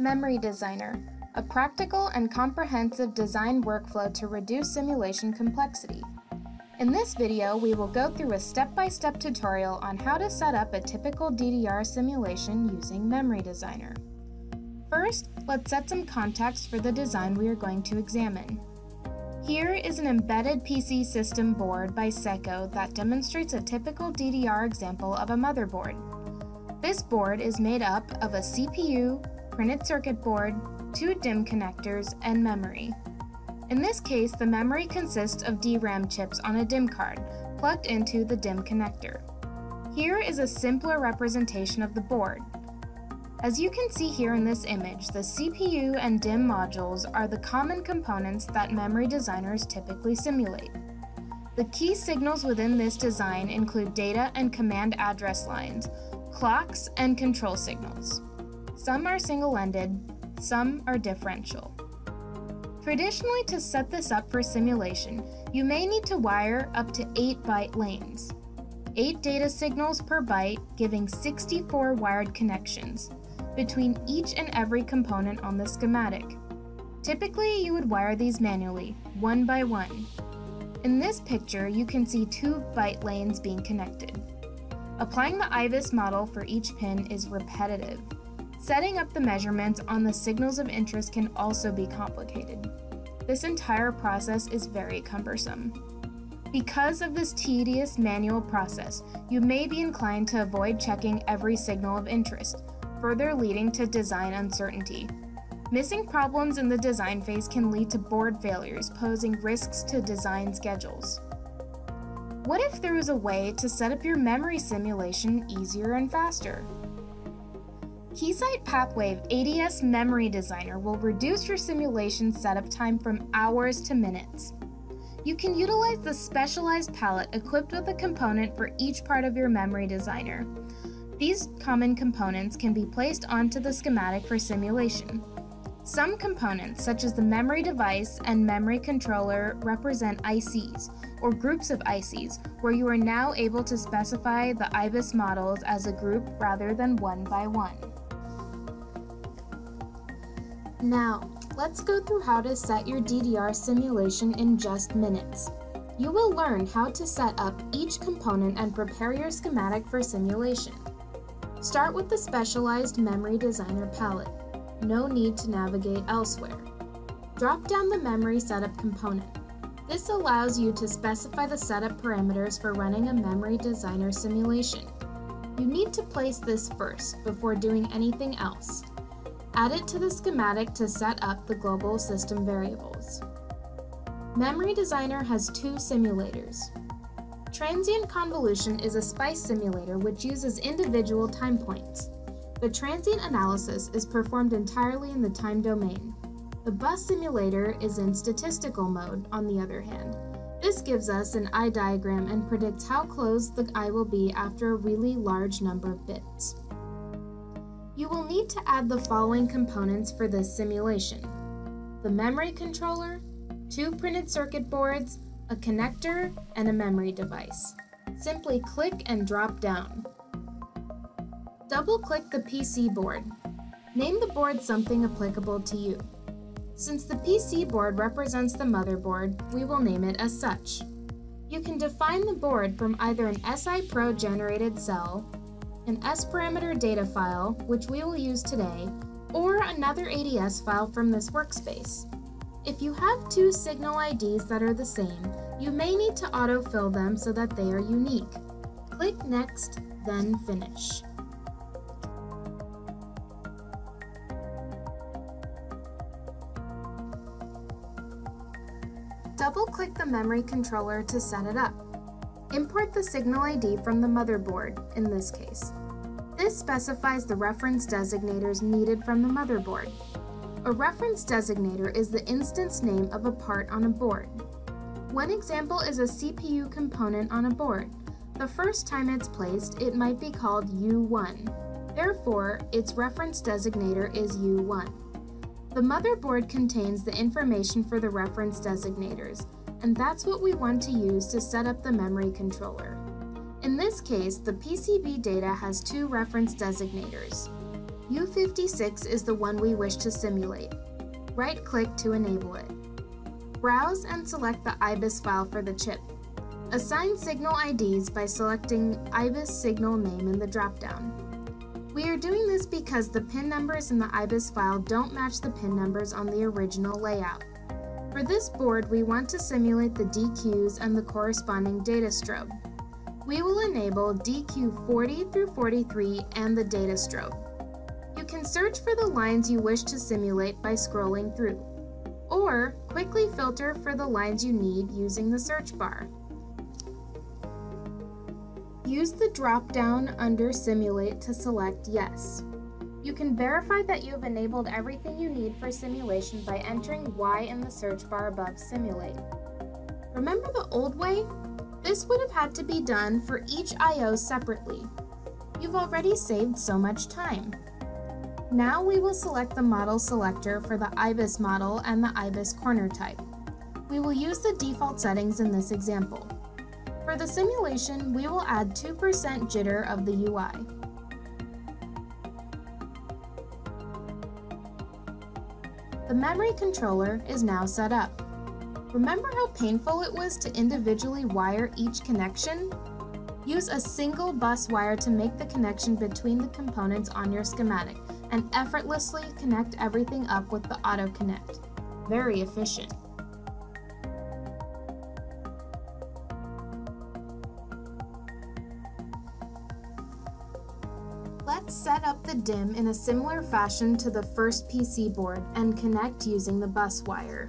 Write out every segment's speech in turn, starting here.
Memory Designer, a practical and comprehensive design workflow to reduce simulation complexity. In this video, we will go through a step-by-step tutorial on how to set up a typical DDR simulation using Memory Designer. First, let's set some context for the design we are going to examine. Here is an embedded PC system board by SECO that demonstrates a typical DDR example of a motherboard. This board is made up of a CPU, printed circuit board, two DIMM connectors, and memory. In this case, the memory consists of DRAM chips on a DIMM card, plugged into the DIMM connector. Here is a simpler representation of the board. As you can see here in this image, the CPU and DIMM modules are the common components that memory designers typically simulate. The key signals within this design include data and command address lines, clocks, and control signals. Some are single-ended, some are differential. Traditionally, to set this up for simulation, you may need to wire up to 8 byte lanes. 8 data signals per byte, giving 64 wired connections between each and every component on the schematic. Typically, you would wire these manually, one by one. In this picture, you can see two byte lanes being connected. Applying the IBIS model for each pin is repetitive. Setting up the measurements on the signals of interest can also be complicated. This entire process is very cumbersome. Because of this tedious manual process, you may be inclined to avoid checking every signal of interest, further leading to design uncertainty. Missing problems in the design phase can lead to board failures, posing risks to design schedules. What if there was a way to set up your memory simulation easier and faster? Keysight Pathwave ADS Memory Designer will reduce your simulation setup time from hours to minutes. You can utilize the specialized palette equipped with a component for each part of your memory designer. These common components can be placed onto the schematic for simulation. Some components, such as the memory device and memory controller, represent ICs, or groups of ICs, where you are now able to specify the IBIS models as a group rather than one by one. Now, let's go through how to set your DDR simulation in just minutes. You will learn how to set up each component and prepare your schematic for simulation. Start with the specialized Memory Designer palette. No need to navigate elsewhere. Drop down the memory setup component. This allows you to specify the setup parameters for running a Memory Designer simulation. You need to place this first before doing anything else. Add it to the schematic to set up the global system variables. Memory Designer has two simulators. Transient convolution is a SPICE simulator which uses individual time points. The transient analysis is performed entirely in the time domain. The bus simulator is in statistical mode, on the other hand. This gives us an eye diagram and predicts how close the eye will be after a really large number of bits. You will need to add the following components for this simulation. The memory controller, two printed circuit boards, a connector, and a memory device. Simply click and drop down. Double-click the PC board. Name the board something applicable to you. Since the PC board represents the motherboard, we will name it as such. You can define the board from either an SI Pro generated cell, an S parameter data file, which we will use today, or another ADS file from this workspace. If you have two signal IDs that are the same, you may need to autofill them so that they are unique. Click Next, then Finish. Double-click the memory controller to set it up. Import the signal ID from the motherboard, in this case. This specifies the reference designators needed from the motherboard. A reference designator is the instance name of a part on a board. One example is a CPU component on a board. The first time it's placed, it might be called U1. Therefore, its reference designator is U1. The motherboard contains the information for the reference designators, and that's what we want to use to set up the memory controller. In this case, the PCB data has two reference designators. U56 is the one we wish to simulate. Right-click to enable it. Browse and select the IBIS file for the chip. Assign signal IDs by selecting IBIS signal name in the dropdown. We are doing this because the pin numbers in the IBIS file don't match the pin numbers on the original layout. For this board, we want to simulate the DQs and the corresponding data strobe. We will enable DQ 40 through 43 and the data strobe. You can search for the lines you wish to simulate by scrolling through, or quickly filter for the lines you need using the search bar. Use the drop-down under Simulate to select Yes. You can verify that you have enabled everything you need for simulation by entering Y in the search bar above Simulate. Remember the old way? This would have had to be done for each I.O. separately. You've already saved so much time. Now we will select the model selector for the IBIS model and the IBIS corner type. We will use the default settings in this example. For the simulation, we will add 2% jitter of the UI. The memory controller is now set up. Remember how painful it was to individually wire each connection? Use a single bus wire to make the connection between the components on your schematic and effortlessly connect everything up with the Auto Connect. Very efficient. Let's set up the DIMM in a similar fashion to the first PC board and connect using the bus wire.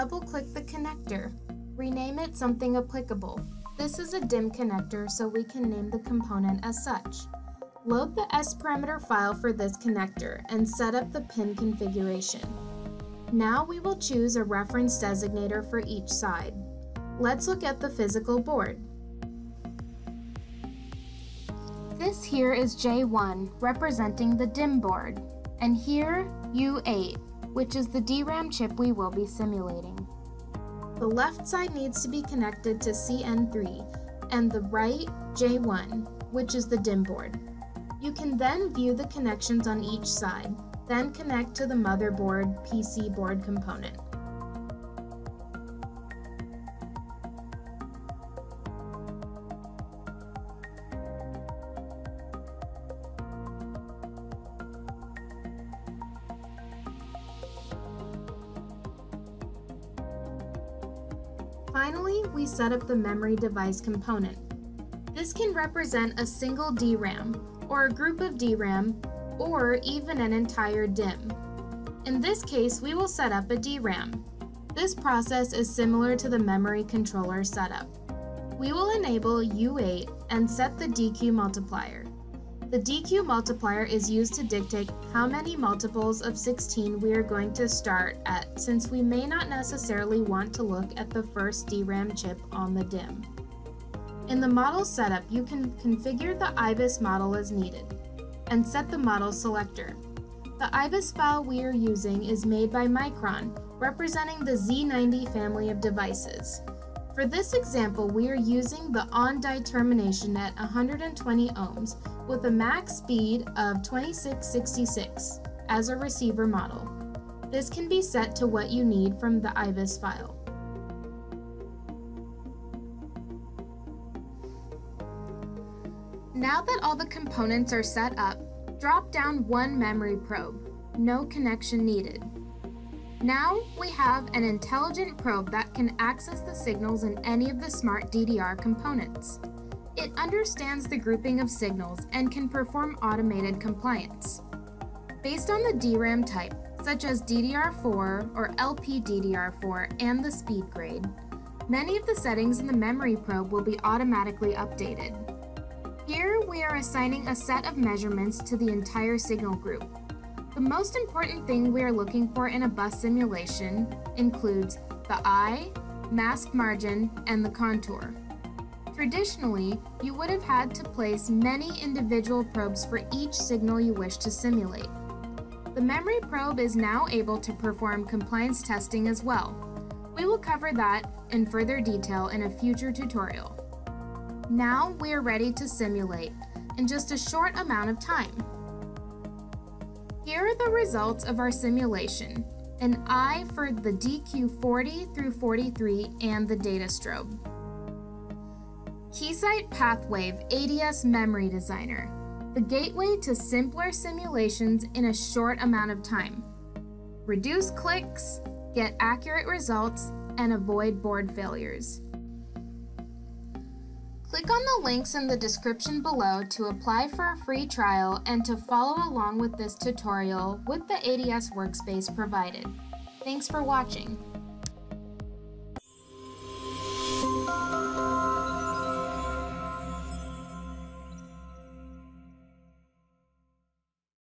Double-click the connector. Rename it something applicable. This is a DIMM connector, so we can name the component as such. Load the S parameter file for this connector and set up the pin configuration. Now we will choose a reference designator for each side. Let's look at the physical board. This here is J1, representing the DIMM board, and here U8, which is the DRAM chip we will be simulating. The left side needs to be connected to CN3, and the right J1, which is the DIMM board. You can then view the connections on each side, then connect to the motherboard PC board component. Finally, we set up the memory device component. This can represent a single DRAM, or a group of DRAM, or even an entire DIMM. In this case, we will set up a DRAM. This process is similar to the memory controller setup. We will enable U8 and set the DQ multiplier. The DQ multiplier is used to dictate how many multiples of 16 we are going to start at since we may not necessarily want to look at the first DRAM chip on the DIMM. In the model setup, you can configure the IBIS model as needed and set the model selector. The IBIS file we are using is made by Micron, representing the Z90 family of devices. For this example, we are using the on-die termination at 120 ohms with a max speed of 2666 as a receiver model. This can be set to what you need from the IBIS file. Now that all the components are set up, drop down one memory probe. No connection needed. Now we have an intelligent probe that can access the signals in any of the smart DDR components. It understands the grouping of signals and can perform automated compliance. Based on the DRAM type, such as DDR4 or LPDDR4 and the speed grade, many of the settings in the memory probe will be automatically updated. Here, we are assigning a set of measurements to the entire signal group. The most important thing we are looking for in a bus simulation includes the eye, mask margin, and the contour. Traditionally, you would have had to place many individual probes for each signal you wish to simulate. The memory probe is now able to perform compliance testing as well. We will cover that in further detail in a future tutorial. Now we are ready to simulate in just a short amount of time. Here are the results of our simulation, an eye for the DQ40 through 43 and the data strobe. Keysight Pathwave ADS Memory Designer, the gateway to simpler simulations in a short amount of time. Reduce clicks, get accurate results, and avoid board failures. Click on the links in the description below to apply for a free trial and to follow along with this tutorial with the ADS workspace provided. Thanks for watching.